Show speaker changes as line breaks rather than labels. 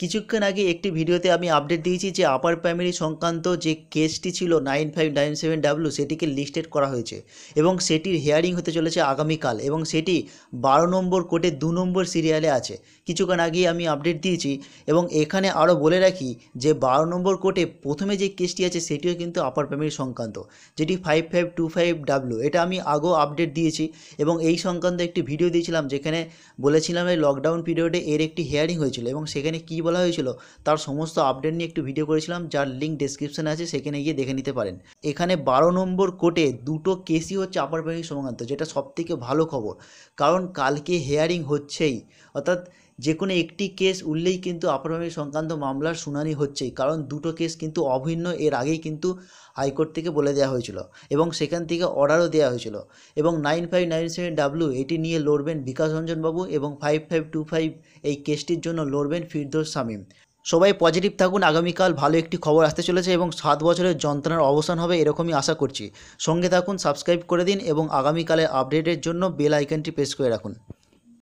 কিছুক্ষণ আগে একটি ভিডিওতে আমি আপডেট দিয়েছি যে আপার প্রাইমারি সংক্রান্ত যে কেসটি ছিল nine five nine seven W সেটিকে লিস্টেড করা হয়েছে এবং সেটির হেয়ারিং হতে চলেছে আগামীকাল এবং সেটি বারো নম্বর কোর্টে দু নম্বর সিরিয়ালে আছে। কিছুক্ষণ আগেই আমি আপডেট দিয়েছি এবং এখানে আরও বলে রাখি যে বারো নম্বর কোর্টে প্রথমে যে কেসটি আছে, সেটিও কিন্তু আপার প্রাইমারি সংক্রান্ত, যেটি five five two five W এটা আমি আগেও আপডেট দিয়েছি এবং এই সংক্রান্ত একটি ভিডিও দিয়েছিলাম, যেখানে বলেছিলাম এই লকডাউন পিরিয়ডে এর একটি হেয়ারিং হয়েছিল এবং সেখানে কী বলা হয়েছিল। তার সমস্ত আপডেট নিয়ে একটি ভিডিও করেছিলাম, যার লিঙ্ক ডিসক্রিপশানে আছে, সেখানে গিয়ে দেখে নিতে পারেন। এখানে বারো নম্বর কোর্টে দুটো কেসই হচ্ছে আপার প্রাইমারি সংক্রান্ত যেটা সবথেকে ভালো খবর। কারণ কালকে হেয়ারিং হচ্ছেই। অর্থাৎ যে কোনো একটি কেস উঠলেই কিন্তু প্রাইমারি সংক্রান্ত মামলার শুনানি হচ্ছেই, কারণ দুটো কেস কিন্তু অভিন্ন, এর আগেই কিন্তু হাইকোর্ট থেকে বলে দেওয়া হয়েছিল এবং সেখান থেকে অর্ডারও দেওয়া হয়েছিল এবং nine five nine seven W এটি নিয়ে লড়বেন বিকাশ রঞ্জনবাবু এবং ফাইভ ফাইভ টু ফাইভ এই কেসটির জন্য লড়বেন ফিরদোস শামীম। সবাই পজিটিভ থাকুন, আগামীকাল ভালো একটি খবর আসতে চলেছে এবং সাত বছরের যন্ত্রণার অবসান হবে এরকমই আশা করছি। সঙ্গে থাকুন, সাবস্ক্রাইব করে দিন এবং আগামীকালের আপডেটের জন্য বেল আইকনটি প্রেস করে রাখুন।